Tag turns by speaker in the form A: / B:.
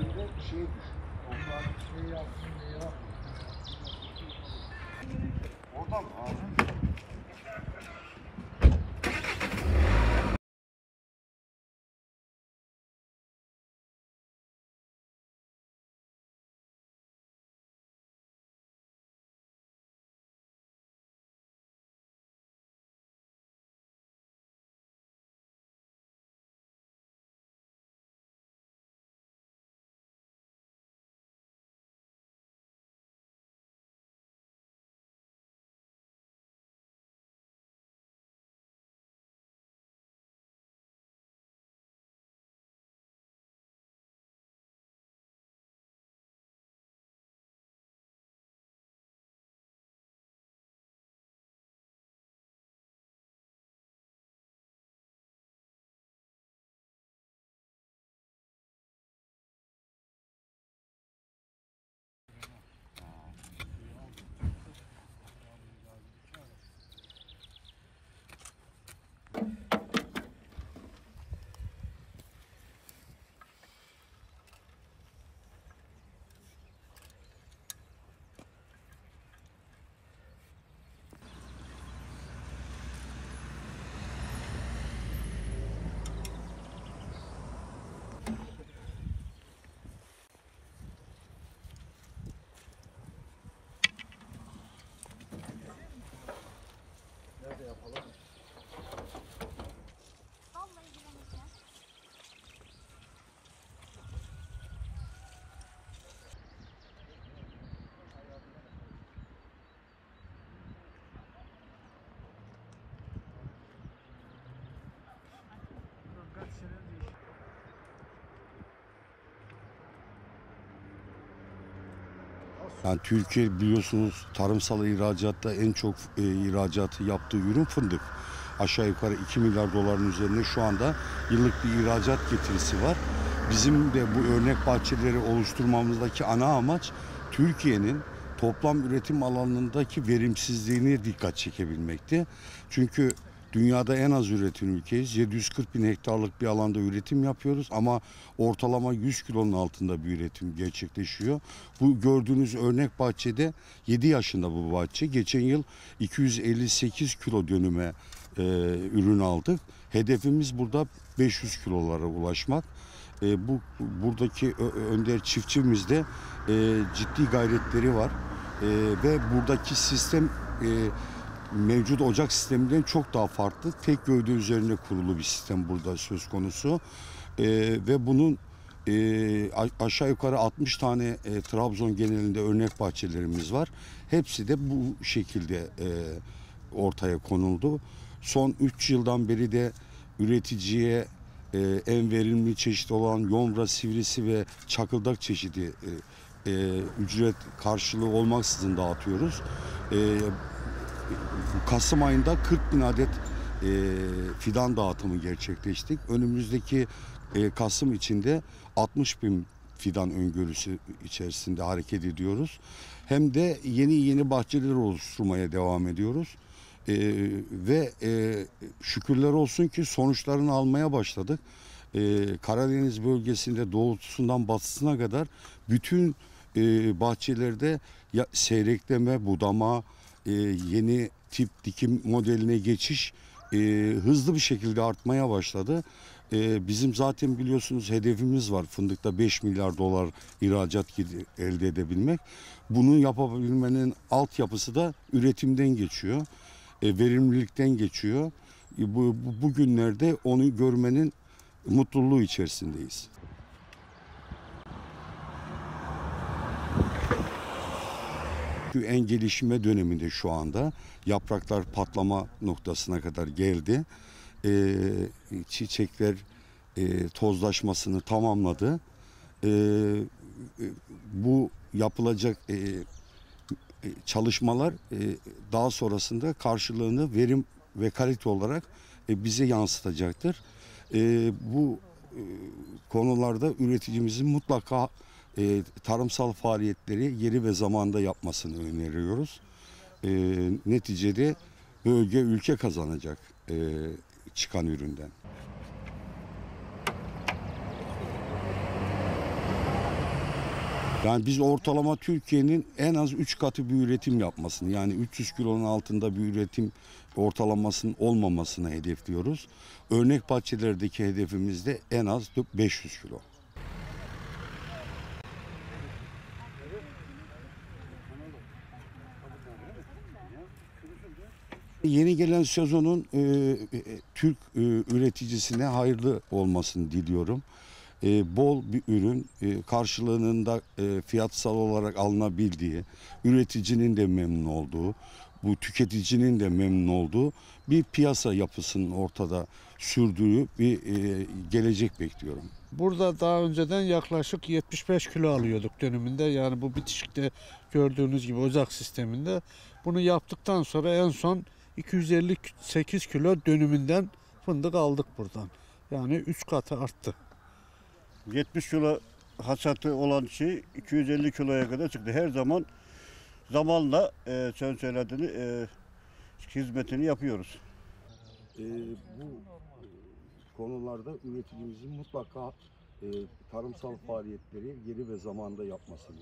A: üzerinde şey düşün. Toprağa bir şey yapsın diye. Oradan ağzın
B: Yani Türkiye biliyorsunuz tarımsal ihracatta en çok e, ihracatı yaptığı ürün fındık. Aşağı yukarı 2 milyar doların üzerinde şu anda yıllık bir ihracat getirisi var. Bizim de bu örnek bahçeleri oluşturmamızdaki ana amaç Türkiye'nin toplam üretim alanındaki verimsizliğine dikkat çekebilmekti. Çünkü dünyada en az üreten ülkeyiz. 740 bin hektarlık bir alanda üretim yapıyoruz ama ortalama 100 kilonun altında bir üretim gerçekleşiyor. Bu gördüğünüz örnek bahçede 7 yaşında bu bahçe. Geçen yıl 258 kilo dönüme e, ürün aldık. Hedefimiz burada 500 kilolara ulaşmak. E, bu buradaki önder çiftçimiz de e, ciddi gayretleri var. E, ve buradaki sistem e, mevcut ocak sisteminden çok daha farklı. Tek gövde üzerine kurulu bir sistem burada söz konusu. E, ve bunun e, aşağı yukarı 60 tane e, Trabzon genelinde örnek bahçelerimiz var. Hepsi de bu şekilde e, ortaya konuldu. Son 3 yıldan beri de üreticiye e, en verimli çeşit olan yomra, sivrisi ve çakıldak çeşidi e, e, ücret karşılığı olmaksızın dağıtıyoruz. E, Kasım ayında 40 bin adet e, fidan dağıtımı gerçekleştik. Önümüzdeki e, Kasım içinde 60 bin fidan öngörüsü içerisinde hareket ediyoruz. Hem de yeni yeni bahçeler oluşturmaya devam ediyoruz. E, ve e, şükürler olsun ki sonuçlarını almaya başladık. E, Karadeniz bölgesinde doğusundan batısına kadar bütün e, bahçelerde ya, seyrekleme, budama, e, yeni tip dikim modeline geçiş e, hızlı bir şekilde artmaya başladı. E, bizim zaten biliyorsunuz hedefimiz var fındıkta 5 milyar dolar ihracat elde edebilmek. Bunu yapabilmenin altyapısı da üretimden geçiyor. E, verimlilikten geçiyor. E, bu, bu bugünlerde onu görmenin mutluluğu içerisindeyiz. Çünkü en gelişme döneminde şu anda yapraklar patlama noktasına kadar geldi. Ee, çiçekler e, tozlaşmasını tamamladı. E, bu yapılacak e, e, çalışmalar e, daha sonrasında karşılığını verim ve kalite olarak e, bize yansıtacaktır. E, bu e, konularda üreticimizin mutlaka e, tarımsal faaliyetleri yeri ve zamanda yapmasını öneriyoruz. E, neticede bölge ülke kazanacak e, çıkan üründen. Yani biz ortalama Türkiye'nin en az 3 katı bir üretim yapmasını yani 300 kilonun altında bir üretim ortalamasının olmamasını hedefliyoruz. Örnek bahçelerdeki hedefimiz de en az 500 kilo. Yeni gelen sezonun e, e, Türk e, üreticisine hayırlı olmasını diliyorum. E, bol bir ürün e, karşılığının da e, fiyatsal olarak alınabildiği, üreticinin de memnun olduğu, bu tüketicinin de memnun olduğu bir piyasa yapısının ortada sürdüğü bir e, gelecek bekliyorum.
A: Burada daha önceden yaklaşık 75 kilo alıyorduk dönümünde. Yani bu bitişikte gördüğünüz gibi ocak sisteminde. Bunu yaptıktan sonra en son 258 kilo dönümünden fındık aldık buradan. Yani 3 katı arttı.
C: 70 kilo hasatı olan şey 250 kiloya kadar çıktı. Her zaman zamanla e, sen söylediğini e, hizmetini yapıyoruz.
B: e, bu konularda üreticimizin mutlaka e, tarımsal faaliyetleri geri ve zamanda yapması